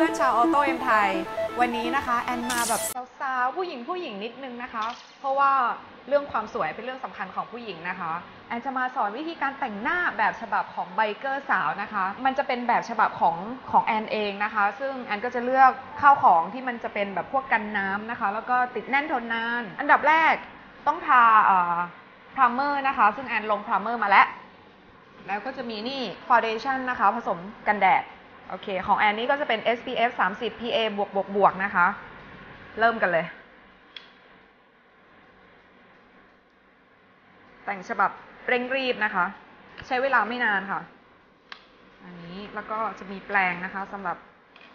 เพื่อนๆชาว Auto MThai วันนี้นะคะแอนมาแบบสาวๆผู้หญิงผู้หญิงนิดนึงนะคะ เพราะว่าเรื่องความสวยเป็นเรื่องสำคัญของผู้หญิงนะคะแอนจะมาสอนวิธีการแต่งหน้าแบบฉบับของ biker สาวนะคะ มันจะเป็นแบบฉบับของของแอนเองนะคะ ซึ่งแอนก็จะเลือกข้าวของที่มันจะเป็นแบบพวกกันน้ำนะคะ แล้วก็ติดแน่นทนนาน อันดับแรกต้องทา primer นะคะ ซึ่งแอนลง primer มาแล้ว แล้วก็จะมีนี่ foundation นะคะ ผสมกันแดด โอเค ของแอนนี่ก็จะเป็น SPF 30 PA บวกบวกบวกนะคะ เริ่มกันเลย แต่งฉบับเร่งรีบนะคะ ใช้เวลาไม่นานค่ะ อันนี้แล้วก็จะมีแปลงนะคะสำหรับ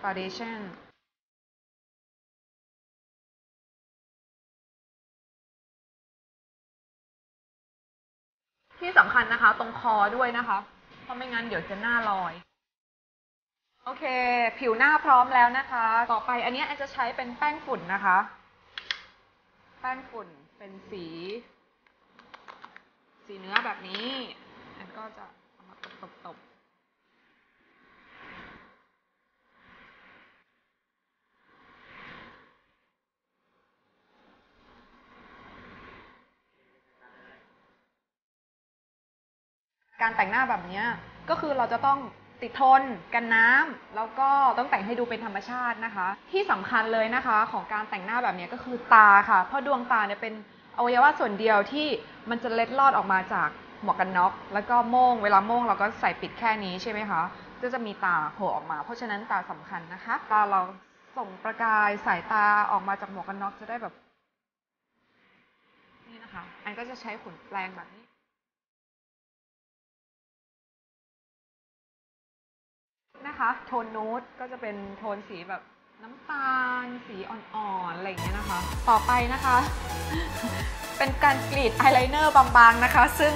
foundation ที่สำคัญนะคะ ตรงคอด้วยนะคะ เพราะไม่งั้นเดี๋ยวจะหน้าลอย โอเค ผิวหน้าพร้อมแล้วนะคะ ต่อไปอันนี้แอนจะใช้เป็นแป้งฝุ่นนะคะ แป้งฝุ่นเป็นสี สีเนื้อแบบนี้แอนก็จะเอามาตบๆการแต่งหน้าแบบนี้ก็คือเราจะต้อง ติดทน กันน้ำแล้วก็ต้องแต่งให้ดูเป็นธรรมชาตินะคะ ที่สำคัญเลยนะคะของการแต่งหน้าแบบนี้ก็คือตาค่ะ เพราะดวงตาเนี่ยเป็นอวัยวะส่วนเดียวที่มันจะเล็ดลอดออกมาจากหมวกกันน็อก แล้วก็โม่ง เวลาโม่งเราก็ใส่ปิดแค่นี้ใช่ไหมคะก็จะมีตาโผล่ออกมา เพราะฉะนั้นตาสำคัญนะคะ ตาเราส่งประกายสายตาออกมาจากหมวกกันน็อกจะได้แบบ นี่นะคะ แอนก็จะใช้ขนแปรงแบบนี้ นะคะ โทนนูดก็จะเป็นโทนสีแบบน้ำตาล สีอ่อนๆ อะไรอย่างเงี้ยนะคะ ต่อไปนะคะ เป็นการกรีดอายไลเนอร์บางๆนะคะ ซึ่ง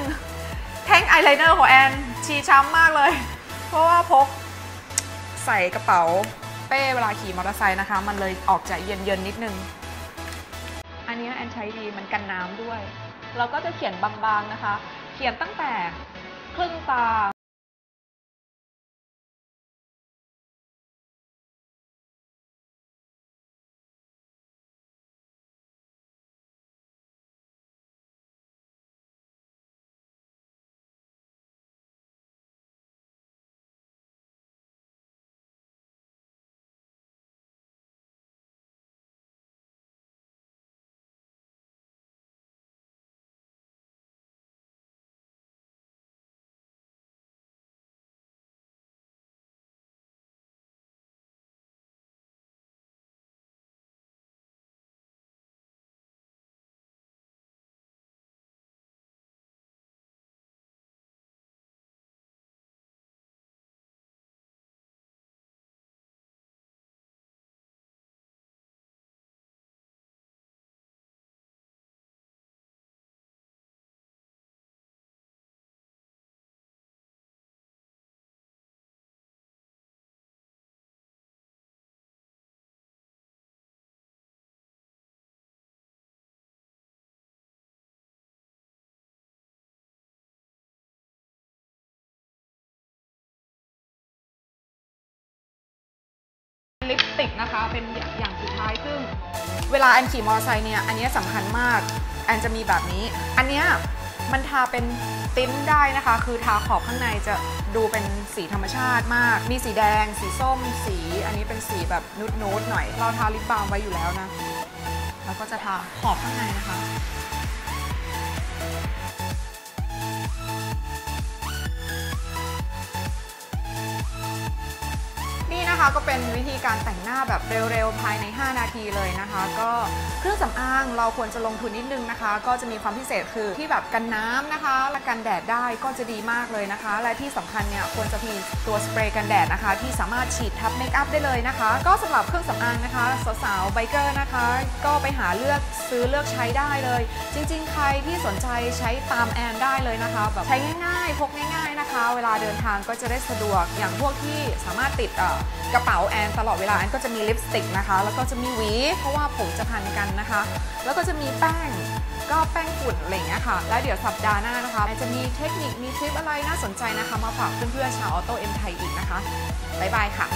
แท่งอายไลเนอร์ของแอนชีช้ำมากเลย เพราะว่าพกใส่กระเป๋าเป้เวลาขี่มอเตอร์ไซค์นะคะ มันเลยออกจะเยินๆ นิดนึง อันนี้แอนใช้ดีมันกันน้ำด้วย เราก็จะเขียนบางๆนะคะ เขียนตั้งแต่ครึ่งตา ติกนะคะ เป็นอย่างสุดท้ายซึ่ง เวลาแอนขี่มอเตอร์ไซค์เนี่ยอันนี้สำคัญมากแอนจะมีแบบนี้ อันเนี้ยมันทาเป็นติ้นได้นะคะ คือทาขอบข้างในจะดูเป็นสีธรรมชาติมาก มีสีแดง สีส้ม สี อันนี้เป็นสีแบบนูดนูดๆหน่อย เราทาลิปบาล์มไว้อยู่แล้วนะ แล้วก็จะทาขอบข้างในนะคะ นะคะก็เป็นวิธีการแต่งหน้าแบบเร็วๆ ภายใน 5 นาทีเลยนะคะ ก็เครื่องสำอางเราควรจะลงทุนนิดนึงนะคะ ก็จะมีความพิเศษคือที่แบบกันน้ำนะคะ และกันแดดได้ก็จะดีมากเลยนะคะ และที่สำคัญเนี่ยควรจะมีตัวสเปรย์กันแดดนะคะ ที่สามารถฉีดทับเมคอัพได้เลยนะคะ ก็สำหรับเครื่องสำอางนะคะสาวๆ biker นะคะ ก็ไปหาเลือกซื้อเลือกใช้ได้เลย จริง ๆ ใครที่สนใจใช้ตามแอนได้เลยนะคะแบบใช้ง่ายๆพกง่าย ๆนะคะ เวลาเดินทางก็จะได้สะดวกอย่างพวกที่สามารถติดอ่อกระเป๋าแอนตลอดเวลาแอนก็จะมีลิปสติกนะคะ แล้วก็จะมีหวีเพราะว่าผมจะพันกันนะคะ แล้วก็จะมีแป้งก็แป้งฝุ่นอะไรเงี้ยค่ะ แล้วเดี๋ยวสัปดาห์หน้านะคะแอนจะมีเทคนิคมีทริปอะไรน่าสนใจนะคะ มาฝากเพื่อนๆชาวออโต้เอ็มไทยอีกนะคะบ๊ายบายค่ะ